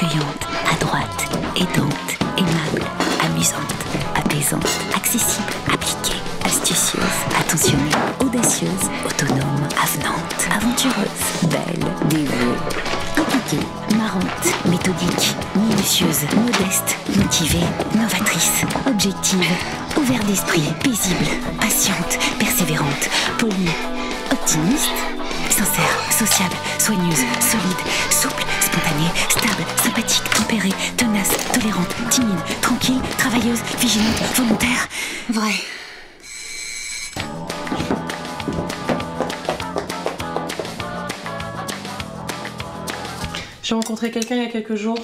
accueillante, adroite, aidante, aimable, amusante, apaisante, accessible, appliquée, astucieuse, attentionnée, audacieuse, autonome, avenante, aventureuse, belle, dévouée, impliquée, marrante, méthodique, minutieuse, modeste, motivée, novatrice, objective, ouverte d'esprit, paisible, patiente, persévérante, polie, optimiste, sincère, sociable, soigneuse, solide, souple, stable, sympathique, tempérée, tenace, tolérante, timide, tranquille, travailleuse, vigilante, volontaire. Vrai. J'ai rencontré quelqu'un il y a quelques jours.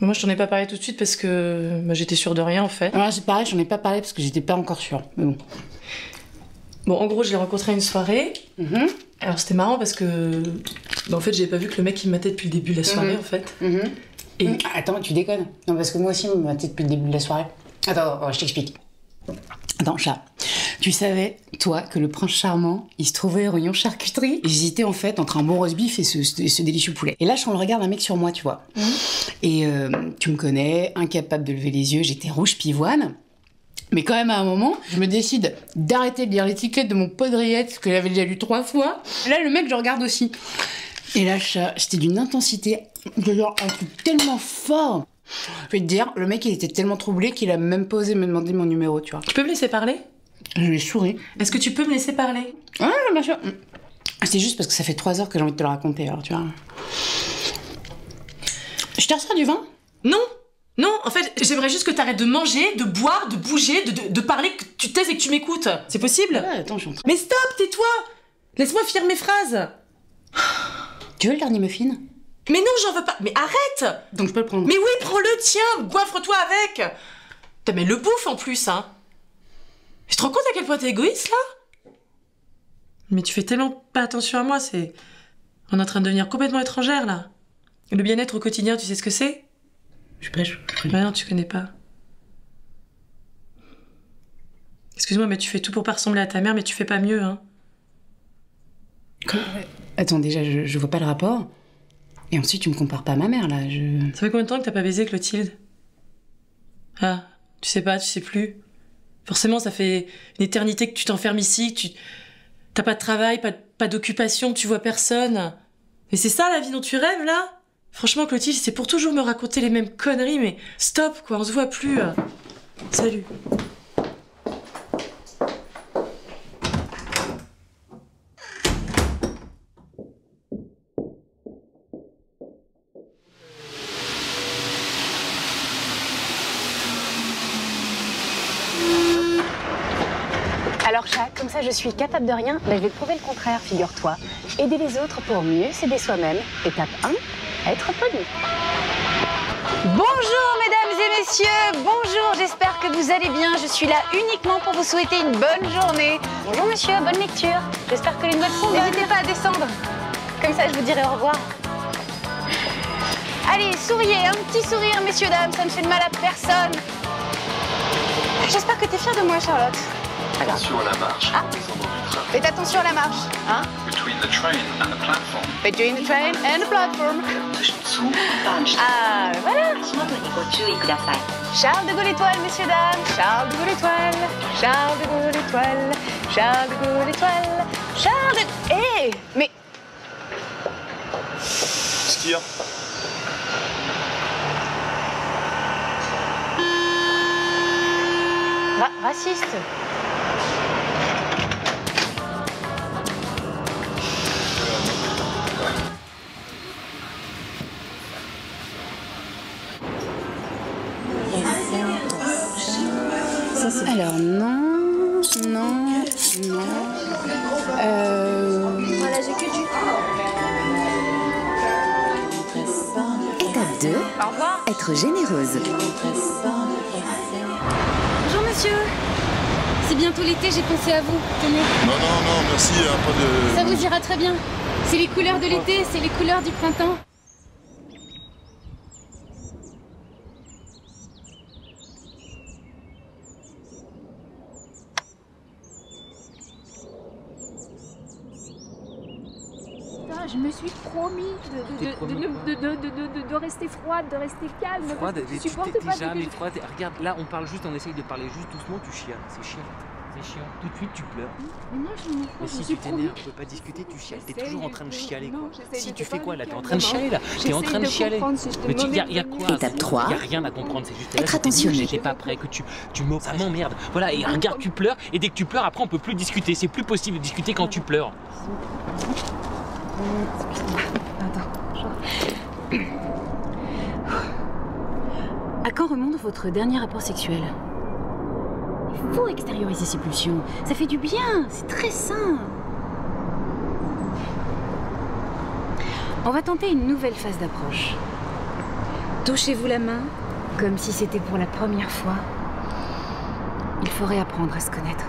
Moi, je t'en ai pas parlé tout de suite parce que bah, j'étais sûre de rien en fait. Ouais, c'est pareil, j'en ai pas parlé parce que j'étais pas encore sûre. Mais bon. Bon, en gros, je l'ai rencontré à une soirée. Mhm. Alors, c'était marrant parce que. bah, en fait, j'avais pas vu que le mec il m'attendait depuis le début de la soirée Mhm. en fait. Mhm. Et- Mm, Attends, tu déconnes. Non, parce que moi aussi, on m'a tête depuis le début de la soirée. Attends, attends, je t'explique. Attends, chat. Tu savais, toi, que le prince charmant, il se trouvait au rayon charcuterie? J'hésitais en fait entre un bon roast beef et ce, ce- ce délicieux poulet. Et là, je le regarde un mec sur moi, tu vois. Et euh, tu me connais, incapable de lever les yeux, j'étais rouge pivoine. Mais quand même, à un moment, je me décide d'arrêter de lire l'étiquette de mon podriette, que j'avais déjà lu trois fois. Et là, le mec, je regarde aussi. Et là, c'était d'une intensité, de genre un truc tellement fort. Je vais te dire, le mec, il était tellement troublé qu'il a même pas osé me demander mon numéro, tu vois. Tu peux me laisser parler? Je lui ai souri. Est-ce que tu peux me laisser parler? Ah, bien sûr. C'est juste parce que ça fait trois heures que j'ai envie de te le raconter, alors tu vois. Je te ressors du vin? Non Non, en fait, j'aimerais juste que t'arrêtes de manger, de boire, de bouger, de, de- de parler, que tu taises et que tu m'écoutes. C'est possible Ouais, attends, je suis en train. Mais stop, tais-toi Laisse-moi finir mes phrases Tu veux le dernier muffin? Mais non, j'en veux pas Mais arrête Donc je peux le prendre. Mais oui, prends-le, tiens Goiffre-toi avec T'as mais le bouffe en plus, hein Je te rends compte à quel point t'es égoïste, là? Mais tu fais tellement pas attention à moi, c'est... On est en train de devenir complètement étrangère, là. Le bien-être au quotidien, tu sais ce que c'est? Je pêche. Bah non, tu connais pas. Excuse-moi, mais tu fais tout pour pas ressembler à ta mère, mais tu fais pas mieux, hein. Attends, déjà, je, je vois pas le rapport. Et ensuite, tu me compares pas à ma mère, là. Je... Ça fait combien de temps que t'as pas baisé Clotilde? Ah, tu sais pas, tu sais plus. Forcément, ça fait une éternité que tu t'enfermes ici, que tu t'as pas de travail, pas, pas d'occupation, tu vois personne. Mais c'est ça la vie dont tu rêves là? Franchement, Clotilde, c'est pour toujours me raconter les mêmes conneries, mais stop quoi, on se voit plus. Salut. Alors chat, comme ça je suis capable de rien, ben, je vais te prouver le contraire, figure-toi. Aider les autres pour mieux s'aider soi-même. Étape 1, être poli. Bonjour mesdames et messieurs, bonjour, j'espère que vous allez bien. Je suis là uniquement pour vous souhaiter une bonne journée. Bonjour monsieur, bonne lecture. J'espère que les notes sont bonnes. N'hésitez pas à descendre. Comme ça je vous dirai au revoir. Allez, souriez, un petit sourire messieurs, dames, ça ne fait de mal à personne. J'espère que tu es fière de moi Charlotte. Attention à la marche Ah. Faites attention à la marche, hein The train and the platform. Between the train and the platform. Ah, voilà. Charles de Gaulle étoile, messieurs, dames. Charles de Gaulle étoile. Charles de Gaulle étoile. Charles de Gaulle étoile. Charles de... Eh Mais... Qu'est-ce qu'il y a Raciste. Alors, non, non, non. Euh... Étape 2, Au revoir être généreuse. Bonjour monsieur C'est bientôt l'été, j'ai pensé à vous. Tenez, Non, non, non, merci, hein, pas de... ça vous ira très bien. C'est les couleurs de l'été, c'est les couleurs du printemps. Je me suis promis de, promis rester froide, de rester calme. parce Froide, que tu supporte t'es pas déjà que- mais froide. Regarde, là on parle juste, on essaye de parler juste doucement, tu chiales. C'est chiant. C'est chiant. Tout de suite tu pleures. Mais non, je Mais je si me tu t'énerves, on peut pas discuter, tu chiales. T'es toujours en train de chialer quoi. Si de tu fais quoi me là? T'es en train de chialer là. T'es en train de chialer. Mais tu y a, quoi? Étape c'est- 3. Y a rien à comprendre, c'est juste Être attentionné. J'étais pas prêt, que tu, tu me, ça m'emmerde. Voilà, et regarde, tu pleures, et dès que tu pleures, après on peut plus discuter. C'est plus possible de discuter quand tu pleures. À quand remonte votre dernier rapport sexuel? Il faut extérioriser ses pulsions. Ça fait du bien, c'est très sain. On va tenter une nouvelle phase d'approche. Touchez-vous la main comme si c'était pour la première fois. Il faut réapprendre à se connaître.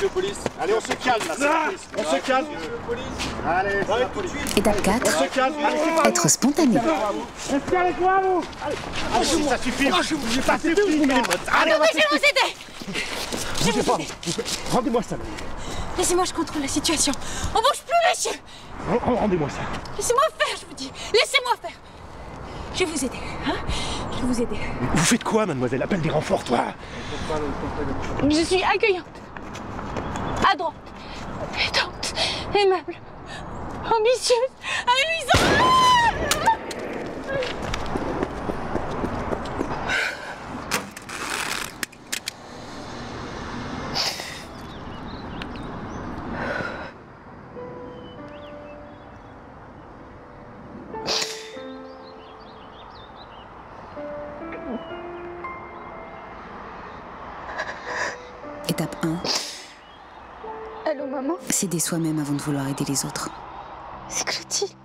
Monsieur le police. Allez, on se calme là, c'est la police. On se calme. Allez, c'est la police. Étape 4. On se calme. Allez, c'est pas Être spontané. Restez avec moi, vous Allez, ça suffit je vous ai passé plus, vous. Allez, on va Je vais vous aider Bougez pas. Rendez-moi ça. Laissez-moi, je contrôle la situation. On bouge plus, messieurs Rendez-moi ça. Laissez-moi faire, je vous dis. Laissez-moi faire. Je vais vous aider, hein Je vais vous aider. Vous faites quoi, mademoiselle? Appelle des renforts, toi. Je suis accueillante, à droite, aidante, aimable, ambitieuse, amusante. Étape 1 maman soi-même avant de vouloir aider les autres. C'est Clotilde.